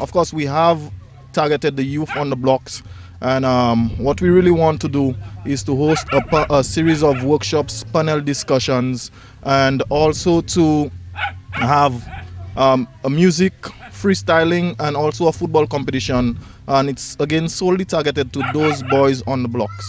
of course, we have targeted the youth on the blocks. And um, what we really want to do is to host a, a series of workshops, panel discussions, and also to have um, a music, freestyling, and also a football competition. And it's again solely targeted to those boys on the blocks.